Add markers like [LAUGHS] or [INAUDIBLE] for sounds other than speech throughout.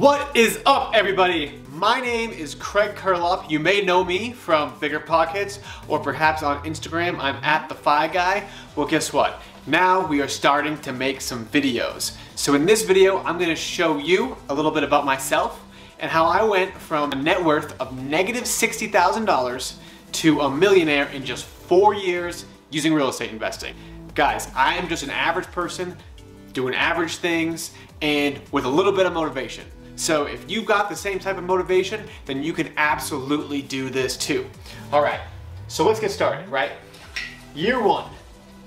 What is up, everybody? My name is Craig Curelop. You may know me from Bigger Pockets, or perhaps on Instagram, I'm at the Fi Guy. Well, guess what? Now we are starting to make some videos. So in this video, I'm gonna show you a little bit about myself and how I went from a net worth of negative $60,000 to a millionaire in just four years using real estate investing. Guys, I am just an average person doing average things and with a little bit of motivation. So if you've got the same type of motivation, then you can absolutely do this too. All right, so let's get started, right? Year one,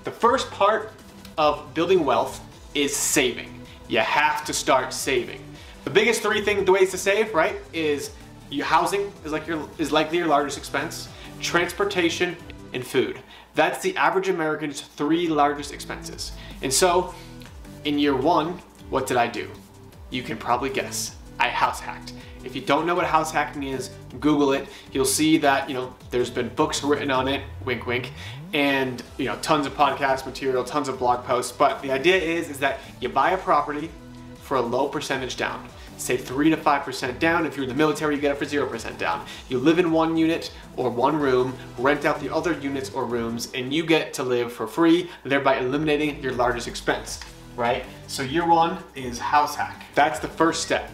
the first part of building wealth is saving. You have to start saving. The biggest three things, the ways to save, right, is your housing is like your is likely your largest expense, transportation, and food. That's the average American's three largest expenses. And so, in year one, what did I do? You can probably guess. I house hacked. If you don't know what house hacking is, Google it. You'll see that, you know, there's been books written on it, wink wink, and, you know, tons of podcast material, tons of blog posts. But the idea is, is that you buy a property for a low percentage down. Say 3 to 5% down. If you're in the military, you get it for 0% down. You live in one unit or one room, rent out the other units or rooms, and you get to live for free, thereby eliminating your largest expense, right? So year one is house hack. That's the first step.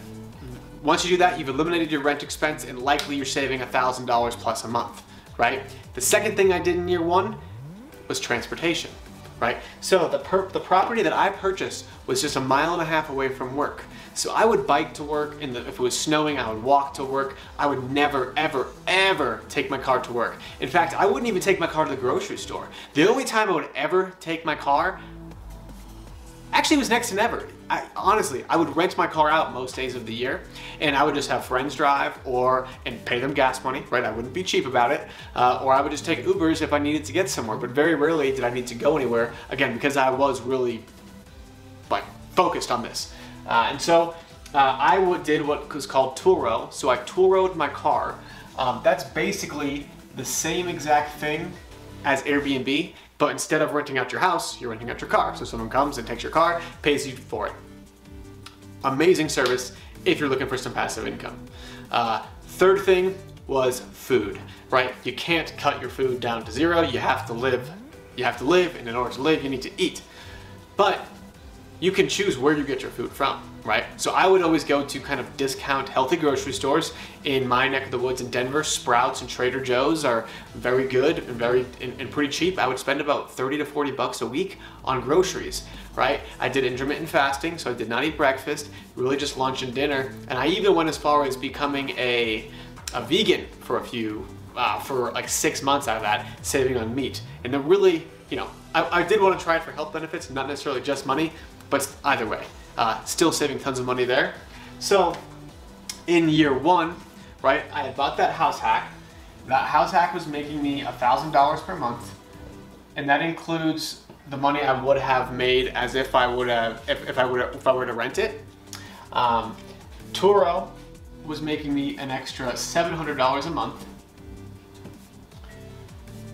Once you do that, you've eliminated your rent expense and likely you're saving $1,000 plus a month, right? The second thing I did in year one was transportation, right? So the, the property that I purchased was just a mile and a half away from work. So I would bike to work, and if it was snowing, I would walk to work. I would never, ever, ever take my car to work. In fact, I wouldn't even take my car to the grocery store. The only time I would ever take my car actually was next to never. I, honestly, I would rent my car out most days of the year and I would just have friends drive or and pay them gas money, right? I wouldn't be cheap about it. Uh, or I would just take Ubers if I needed to get somewhere. But very rarely did I need to go anywhere, again, because I was really like focused on this. Uh, and so uh, I would, did what was called Turo. So I Turoed my car. Um, that's basically the same exact thing as Airbnb, but instead of renting out your house, you're renting out your car. So someone comes and takes your car, pays you for it. Amazing service if you're looking for some passive income. Uh, third thing was food, right? You can't cut your food down to zero. You have to live. You have to live, and in order to live, you need to eat. But you can choose where you get your food from, right? So I would always go to kind of discount healthy grocery stores in my neck of the woods in Denver. Sprouts and Trader Joe's are very good and very and, and pretty cheap. I would spend about 30 to 40 bucks a week on groceries, right? I did intermittent fasting, so I did not eat breakfast, really just lunch and dinner. And I even went as far as becoming a, a vegan for a few, uh, for like six months out of that, saving on meat. And then really, you know, I, I did want to try it for health benefits, not necessarily just money, but either way, uh, still saving tons of money there. So in year one, right, I had bought that house hack. That house hack was making me $1,000 per month. And that includes the money I would have made as if I would have, if, if I would if I were to rent it. Um, Turo was making me an extra $700 a month.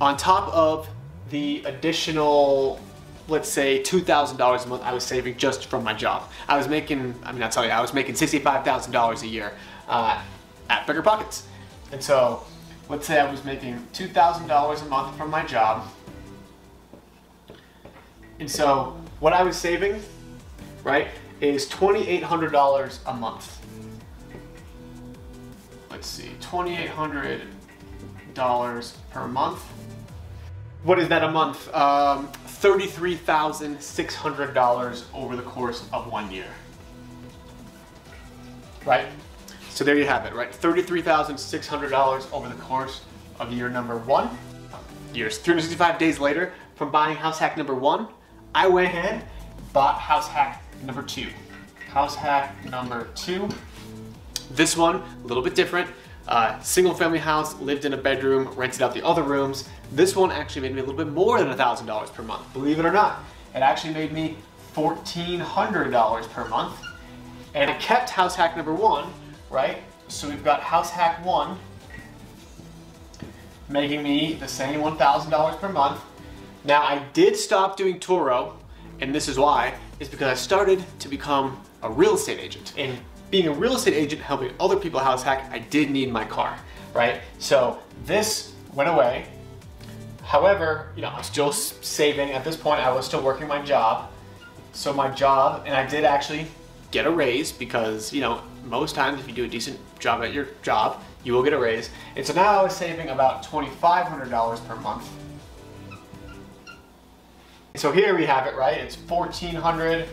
On top of the additional let's say $2,000 a month I was saving just from my job. I was making, I mean, I'll tell you, I was making $65,000 a year uh, at Bigger Pockets. And so, let's say I was making $2,000 a month from my job. And so, what I was saving, right, is $2,800 a month. Let's see, $2,800 per month. What is that a month? Um, $33,600 over the course of one year. Right? So there you have it, right? $33,600 over the course of year number one. Years, 365 days later, from buying house hack number one, I went ahead, bought house hack number two. House hack number two. This one, a little bit different. Uh, single family house, lived in a bedroom, rented out the other rooms. This one actually made me a little bit more than $1,000 per month, believe it or not. It actually made me $1,400 per month. And it kept house hack number one, right? So we've got house hack one, making me the same $1,000 per month. Now I did stop doing Turo, and this is why, is because I started to become a real estate agent. And being a real estate agent helping other people house hack, I did need my car, right? So this went away. However, you know, I'm still saving. At this point, I was still working my job. So my job, and I did actually get a raise because, you know, most times if you do a decent job at your job, you will get a raise. And so now I was saving about $2,500 per month. So here we have it, right? It's 1400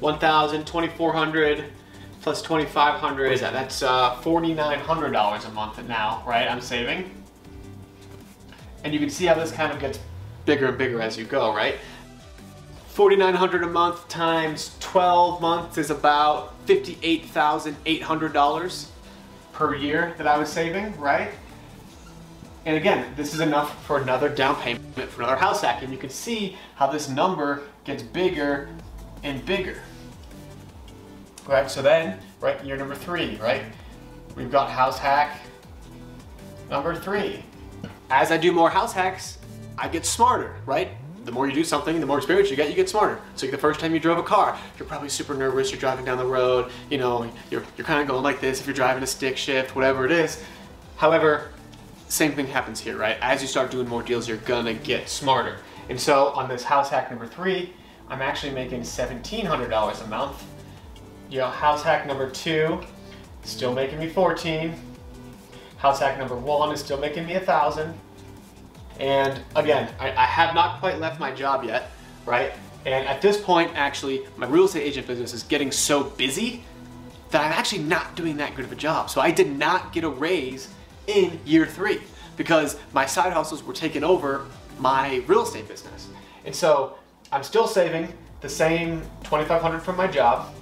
1000 2400 plus 2500 What is that? That's uh, $4,900 a month now, right? I'm saving. And you can see how this kind of gets bigger and bigger as you go, right? 4,900 a month times 12 months is about $58,800 per year that I was saving, right? And again, this is enough for another down payment for another house hack. And you can see how this number gets bigger and bigger. Right, so then, right, year number three, right? We've got house hack number three. As I do more house hacks, I get smarter, right? the more you do something, the more experience you get, you get smarter. So the first time you drove a car, you're probably super nervous, you're driving down the road, you know, you're, you're kind of going like this if you're driving a stick shift, whatever it is. However, same thing happens here, right? As you start doing more deals, you're gonna get smarter. And so on this house hack number three, I'm actually making $1,700 a month. You know, house hack number two, still making me 14. House hack number one is still making me a thousand. And again, I, I have not quite left my job yet, right? And at this point, actually, my real estate agent business is getting so busy that I'm actually not doing that good of a job. So I did not get a raise in year three because my side hustles were taking over my real estate business. And so I'm still saving the same 2500 from my job.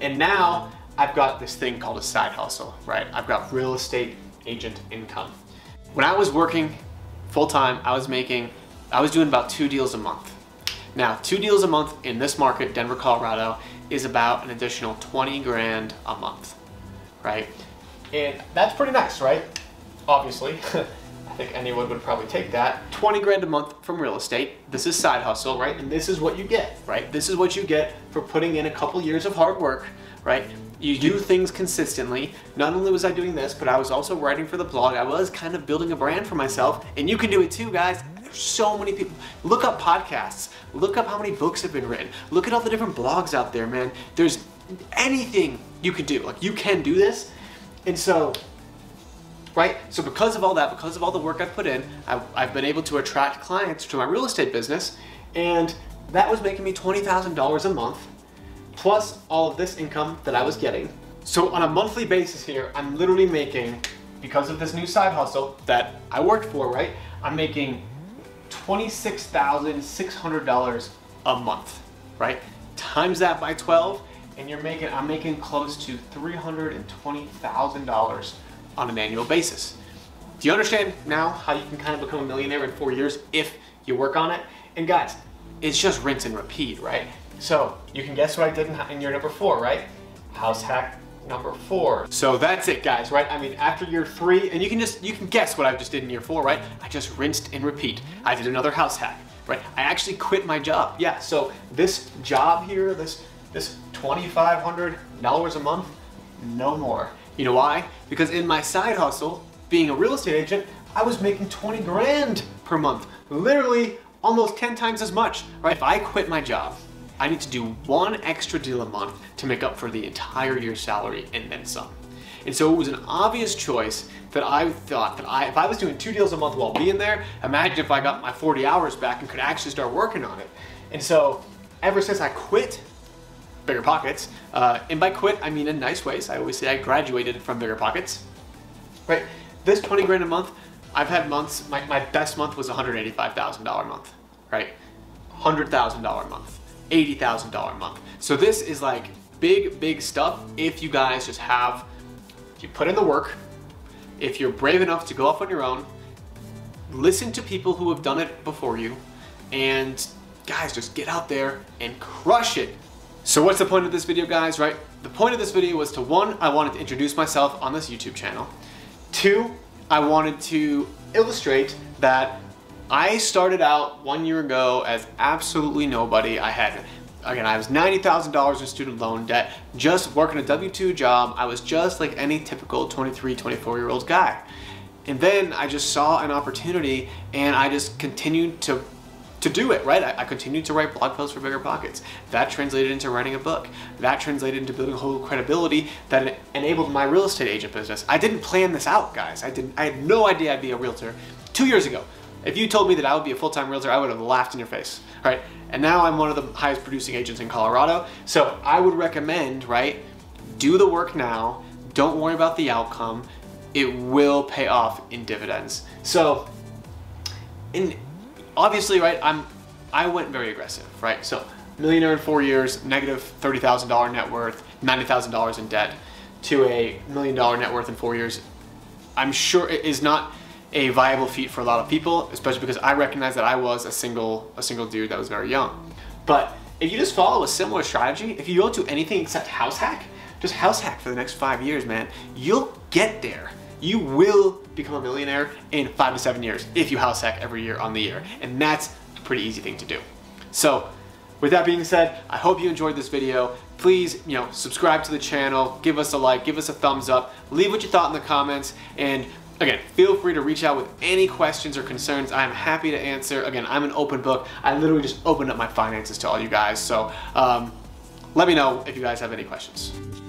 And now I've got this thing called a side hustle, right? I've got real estate agent income. When I was working full time, I was making, I was doing about two deals a month. Now, two deals a month in this market, Denver, Colorado, is about an additional 20 grand a month, right? And that's pretty nice, right? Obviously. [LAUGHS] I think anyone would probably take that. 20 grand a month from real estate. This is side hustle, right? And this is what you get, right? This is what you get for putting in a couple years of hard work, right? You do things consistently. Not only was I doing this, but I was also writing for the blog. I was kind of building a brand for myself, and you can do it too, guys. There's so many people. Look up podcasts. Look up how many books have been written. Look at all the different blogs out there, man. There's anything you can do. Like, you can do this. And so, right? So because of all that, because of all the work I've put in, I've, I've been able to attract clients to my real estate business, and that was making me $20,000 a month plus all of this income that I was getting. So on a monthly basis here, I'm literally making, because of this new side hustle that I worked for, right? I'm making $26,600 a month, right? Times that by 12, and you're making, I'm making close to $320,000 on an annual basis. Do you understand now how you can kind of become a millionaire in four years if you work on it? And guys, it's just rinse and repeat, right? So you can guess what I did in, year number four, right? House hack number four. So that's it guys, right? I mean, after year three, and you can just, you can guess what I just did in year four, right? I just rinsed and repeat. I did another house hack, right? I actually quit my job. Yeah, so this job here, this, this $2,500 a month, no more. You know why? Because in my side hustle, being a real estate agent, I was making 20 grand per month. Literally almost 10 times as much, right? If I quit my job, I need to do one extra deal a month to make up for the entire year's salary and then some. And so it was an obvious choice that I thought that I, if I was doing two deals a month while being there, imagine if I got my 40 hours back and could actually start working on it. And so ever since I quit Bigger Pockets, uh, and by quit, I mean in nice ways. I always say I graduated from Bigger Pockets, right? This 20 grand a month, I've had months, my, my best month was $185,000 a month, right? $100,000 a month. $80,000 a month. So this is like big, big stuff if you guys just have, if you put in the work, if you're brave enough to go off on your own, listen to people who have done it before you, and guys, just get out there and crush it. So what's the point of this video, guys, right? The point of this video was to, one, I wanted to introduce myself on this YouTube channel. Two, I wanted to illustrate that I started out one year ago as absolutely nobody. I had again, I was $90,000 in student loan debt, just working a W-2 job. I was just like any typical 23, 24 year old guy. And then I just saw an opportunity and I just continued to to do it, right? I, I, continued to write blog posts for Bigger Pockets. That translated into writing a book. That translated into building a whole credibility that enabled my real estate agent business. I didn't plan this out, guys. I didn't. I had no idea I'd be a realtor two years ago. If you told me that I would be a full-time realtor, I would have laughed in your face, right? And now I'm one of the highest producing agents in Colorado. So I would recommend, right? Do the work now. Don't worry about the outcome it will pay off in dividends. So, in obviously, right, I'm I went very aggressive, right? So, millionaire in four years, negative negative thirty thousand dollar net worth, ninety thousand dollars in debt, to a million dollar net worth in four years. I'm sure it is not a viable feat for a lot of people, especially because I recognize that I was a single a single dude that was very young. But if you just follow a similar strategy, if you don't do anything except house hack, just house hack for the next five years, man, you'll get there you will become a millionaire in five to seven years if you house hack every year on the year. And that's a pretty easy thing to do. So with that being said, I hope you enjoyed this video. Please, you know, subscribe to the channel, give us a like, give us a thumbs up, leave what you thought in the comments, and again, feel free to reach out with any questions or concerns. I'm happy to answer. Again, I'm an open book. I literally just opened up my finances to all you guys. So um, let me know if you guys have any questions.